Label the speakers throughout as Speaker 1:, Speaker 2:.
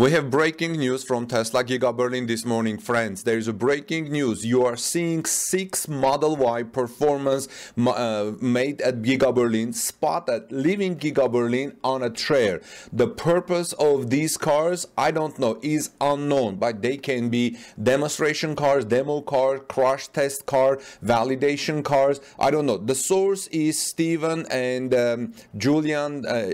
Speaker 1: We have breaking news from Tesla Giga Berlin this morning, friends. There is a breaking news. You are seeing six Model Y performance uh, made at Giga Berlin, spotted leaving Giga Berlin on a trail. The purpose of these cars, I don't know, is unknown, but they can be demonstration cars, demo car, crash test car, validation cars. I don't know. The source is Stephen and um, Julian uh,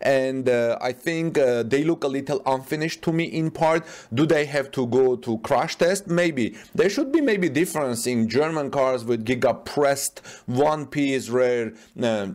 Speaker 1: and uh, I think uh, they look a little unfinished to me in part. Do they have to go to crash test? Maybe. There should be maybe difference in German cars with giga pressed one piece rare uh,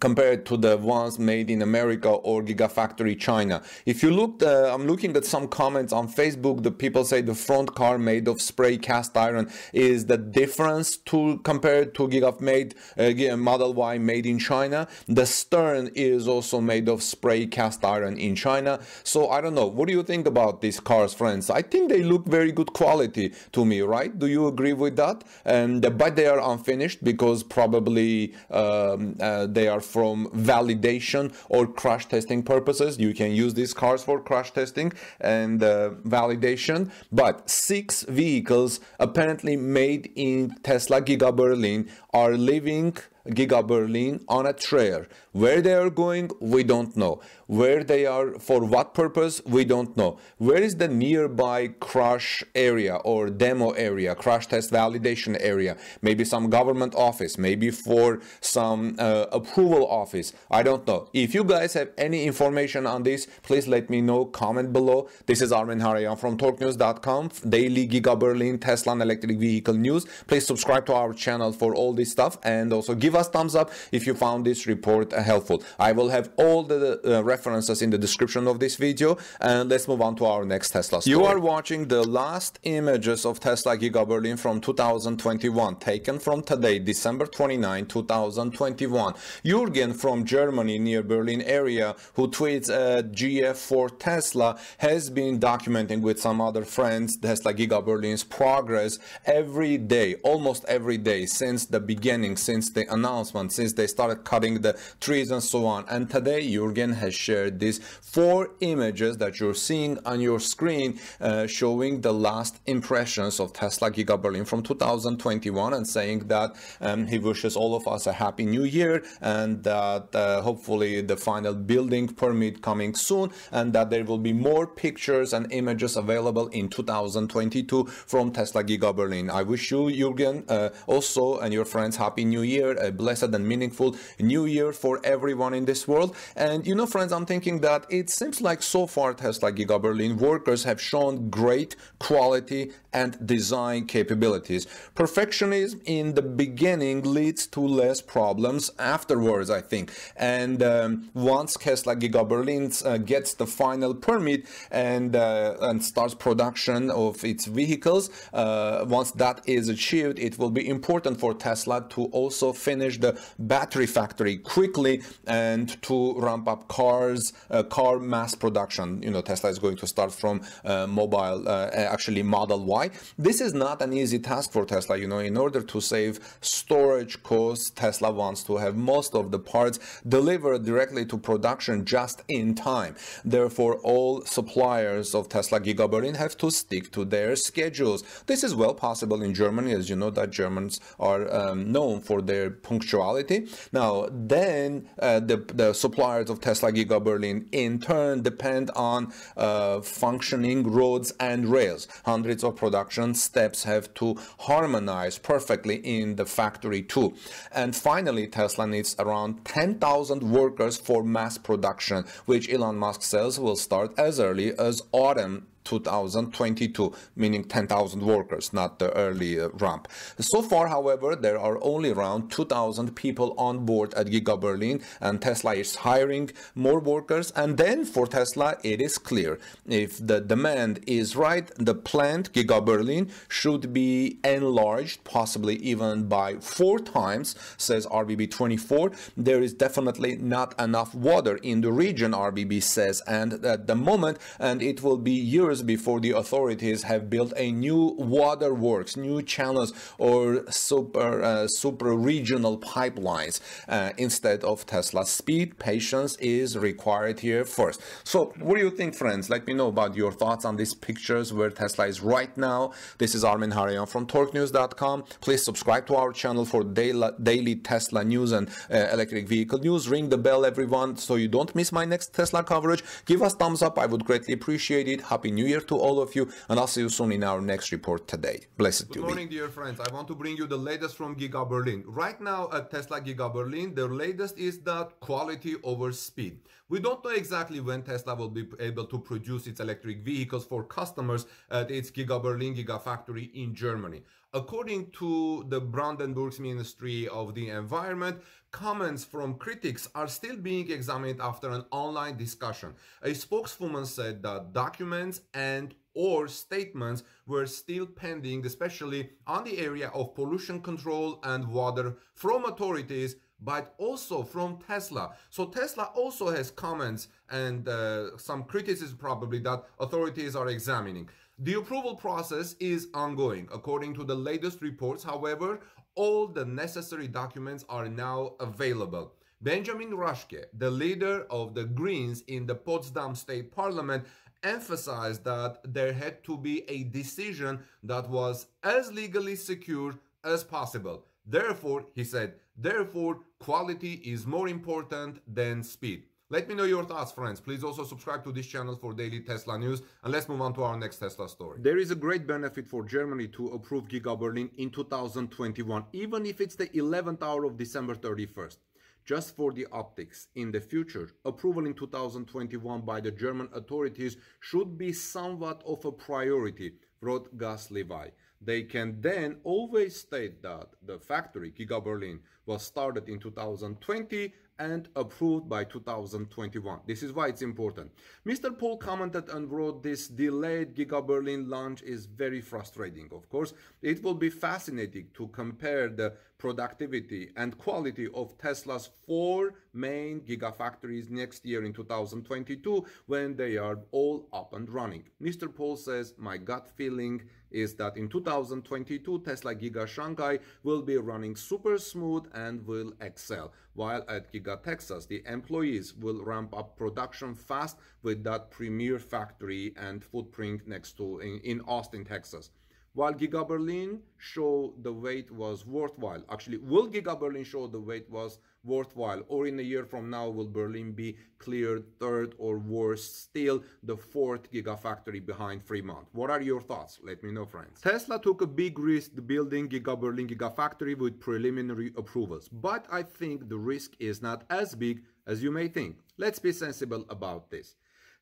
Speaker 1: compared to the ones made in America or Gigafactory China. If you look, uh, I'm looking at some comments on Facebook, the people say the front car made of spray cast iron is the difference to compared to Gigaf made uh, Model Y made in China. The stern is also made of spray cast iron in China. So I don't know. What do you think about these cars, friends? I think they look very good quality to me, right? Do you agree with that? And but they are unfinished because probably um, uh, they are from validation or crash testing purposes. You can use these cars for crash testing and uh, validation. But six vehicles apparently made in Tesla Giga Berlin are leaving Giga Berlin on a trailer. Where they are going, we don't know. Where they are, for what purpose, we don't know. Where is the nearby crash area or demo area, crash test validation area? Maybe some government office, maybe for some uh, approval office. I don't know. If you guys have any information on this, please let me know. Comment below. This is Armen Hareyan from TorqueNews.com, daily Giga Berlin Tesla and electric vehicle news. Please subscribe to our channel for all this stuff and also give us thumbs up if you found this report uh, helpful. I will have all the uh, references in the description of this video and let's move on to our next Tesla story. You are watching the last images of Tesla Giga Berlin from 2021 taken from today December 29 2021. Jürgen from Germany near Berlin area who tweets at GF4 Tesla has been documenting with some other friends Tesla Giga Berlin's progress every day almost every day since the beginning since the announcement announcement since they started cutting the trees and so on. And today Jürgen has shared these four images that you're seeing on your screen uh, showing the last impressions of Tesla Giga Berlin from 2021 and saying that um, he wishes all of us a happy new year and that uh, hopefully the final building permit coming soon and that there will be more pictures and images available in 2022 from Tesla Giga Berlin. I wish you, Jürgen, uh, also and your friends happy new year, a blessed and meaningful new year for everyone in this world. And you know, friends, I'm thinking that it seems like so far Tesla Giga Berlin workers have shown great quality and design capabilities. Perfectionism in the beginning leads to less problems afterwards, I think. And um, once Tesla Giga Berlin uh, gets the final permit and uh, and starts production of its vehicles, uh, once that is achieved, it will be important for Tesla to also finish finish the battery factory quickly and to ramp up cars, uh, car mass production. You know, Tesla is going to start from uh, mobile, uh, actually Model Y. This is not an easy task for Tesla. You know, in order to save storage costs, Tesla wants to have most of the parts delivered directly to production just in time. Therefore, all suppliers of Tesla Giga Berlin have to stick to their schedules. This is well possible in Germany, as you know that Germans are um, known for their punctuality. Now, then uh, the, the suppliers of Tesla Giga Berlin in turn depend on uh, functioning roads and rails. Hundreds of production steps have to harmonize perfectly in the factory too. And finally, Tesla needs around 10,000 workers for mass production, which Elon Musk says will start as early as autumn 2022, meaning 10,000 workers, not the early uh, ramp. So far, however, there are only around 2,000 people on board at Giga Berlin, and Tesla is hiring more workers. And then for Tesla, it is clear if the demand is right, the plant Giga Berlin should be enlarged, possibly even by four times, says RBB 24. There is definitely not enough water in the region, RBB says, and at the moment, and it will be years years before the authorities have built a new waterworks, new channels, or super uh, super regional pipelines uh, instead of Tesla. Speed, patience is required here first. So, what do you think, friends? Let me know about your thoughts on these pictures where Tesla is right now. This is Armen Hareyan from TorqueNews.com. Please subscribe to our channel for daily, daily Tesla news and uh, electric vehicle news. Ring the bell, everyone, so you don't miss my next Tesla coverage. Give us thumbs up. I would greatly appreciate it. Happy New Year to all of you, and I'll see you soon in our next report today. Blessed to you.
Speaker 2: Good morning, dear friends. I want to bring you the latest from Giga Berlin. Right now at Tesla Giga Berlin, the latest is that quality over speed. We don't know exactly when Tesla will be able to produce its electric vehicles for customers at its Giga Berlin Gigafactory in Germany. According to the Brandenburg's Ministry of the Environment, comments from critics are still being examined after an online discussion. A spokeswoman said that documents and or statements were still pending, especially on the area of pollution control and water from authorities but also from Tesla. So Tesla also has comments and uh, some criticism probably that authorities are examining. The approval process is ongoing. According to the latest reports, however, all the necessary documents are now available. Benjamin Raschke, the leader of the Greens in the Potsdam State Parliament, emphasized that there had to be a decision that was as legally secure as possible. Therefore, he said, therefore, quality is more important than speed. Let me know your thoughts, friends. Please also subscribe to this channel for daily Tesla news. And let's move on to our next Tesla story.
Speaker 1: There is a great benefit for Germany to approve Giga Berlin in 2021, even if it's the 11th hour of December 31st. Just for the optics, in the future, approval in 2021 by the German authorities should be somewhat of a priority, wrote Gus Levi. They can then always state that the factory, Giga Berlin, was started in 2020 and approved by 2021. This is why it's important. Mr. Paul commented and wrote this delayed Giga Berlin launch is very frustrating. Of course, it will be fascinating to compare the productivity and quality of Tesla's four main gigafactories next year in 2022 when they are all up and running. Mr. Paul says, my gut feeling is that in 2022 Tesla Giga Shanghai will be running super smooth and will excel, while at Giga Texas the employees will ramp up production fast with that premier factory and footprint next to in, in Austin, Texas. While Giga Berlin show the wait was worthwhile, actually, will Giga Berlin show the wait was worthwhile? Or in a year from now, will Berlin be cleared third or worse still, the fourth gigafactory behind Fremont? What are your thoughts? Let me know, friends. Tesla took a big risk building Giga Berlin Gigafactory with preliminary approvals, but I think the risk is not as big as you may think. Let's be sensible about this.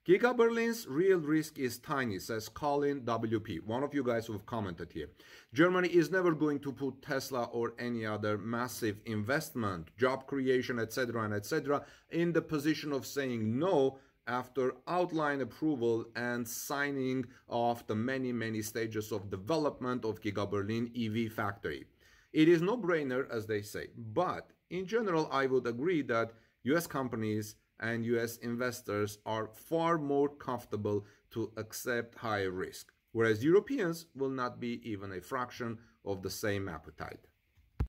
Speaker 1: Giga Berlin's real risk is tiny, says Colin WP, one of you guys who have commented here. Germany is never going to put Tesla or any other massive investment, job creation, etc., and etc., in the position of saying no after outline approval and signing off the many, many stages of development of Giga Berlin EV factory. It is no brainer, as they say, but in general, I would agree that US companies and US investors are far more comfortable to accept higher risk, whereas Europeans will not be even a fraction of the same appetite.